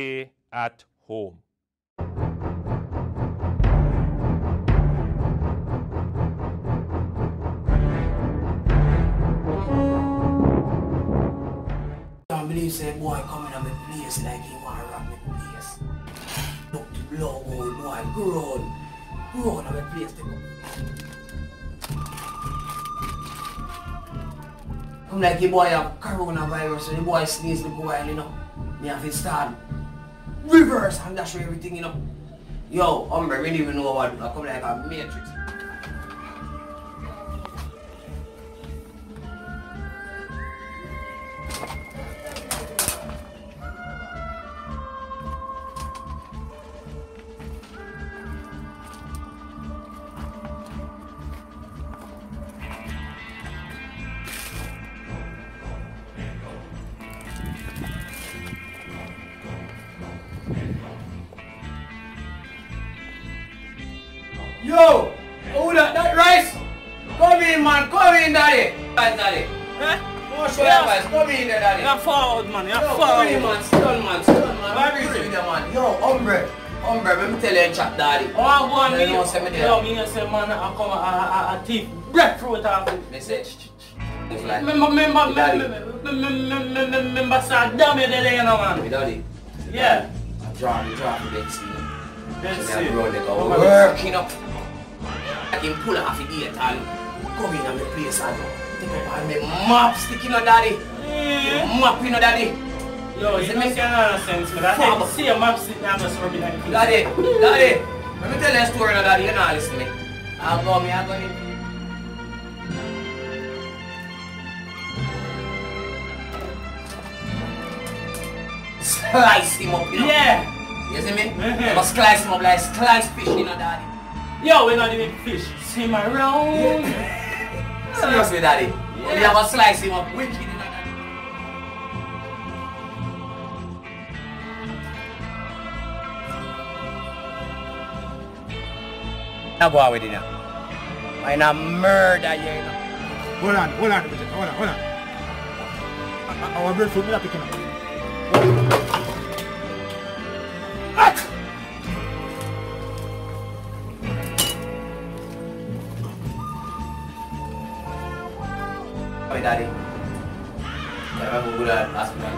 stay at home. Believe say boy coming on my place like he want rob my place. Look the blow boy, boy, grown. Grown on my place. They come. Come like the boy have coronavirus and the boy sneeze look while, you know. Me have to start reverse and dash everything, you know. Yo, Umbre, we don't even know what I come like a matrix. Yo! Who that? That rice? Come in, man. Come in, daddy. Daddy. Eh? Go show your. Come in there, daddy. You're forward, man. You're Yo, come in, man. Stun, man. Stun, man. Why I'm we free free? with you, man. Yo, Umbre. Umbre, let me tell you in chat, daddy. Oh, I go on You me. say me. Yo, me say, man, I come, I, I, I thief breadfruit off it. Message. Like, Remember, remember, Daddy. remember, remember, Saddam, you there, you know, me man. daddy. Yeah. I draw, I draw that. Let's see. me bro, they go Come on. working up. I can pull off the gate and come in and me place and take up all me map sticking on daddy. Eh. Map in on daddy. Yo, you don't say nonsense, man. I Fuck. can see a map sitting there just rubbing like this. Daddy, daddy, let me tell you a story now, daddy. You're not listening. I'll go, me, I'll go in. Slice him up, you know. Yeah. You see me? Mhm. You must slice him up like slice fish, you know, daddy. Yo, we're not even fish. Swim around. Seriously, daddy. Yeah. You have to slice him up wicked, you know, daddy. Now go out with it now. I not murder you, you know. Hold on, hold on, hold on, hold on. I- I- Our breadfruit, we are picking up. Hey, daddy. Yeah, I'm good at hospital.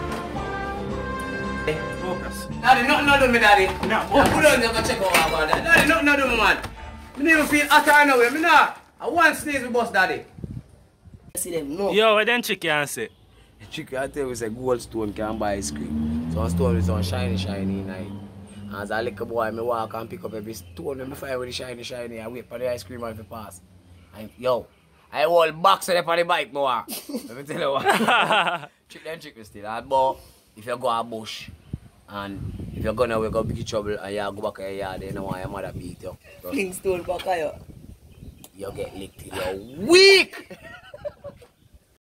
Hey, Focus. Daddy, nothing no do me, daddy. No, I'm good on never check out about that. Daddy, nothing no do me, man. Me don't feel hot or nowhere. Me not. I want sneeze with boss, daddy. See them, no. Yo, what then chicken and say? The trick I tell you is a gold stone can buy ice cream. So a stone is on shiny, shiny night. Ah, and as a little boy, me walk and pick up every stone and me find with the shiny, shiny. I wait for the ice cream man to pass. And yo, I hold box on the bike, walk. Let me tell you what. trick them trick me still. And but if you go a bush and if you're gonna wake up big trouble and you go back to your yard, you know why your mother beat you. So Flintstone back here. you get licked you're weak.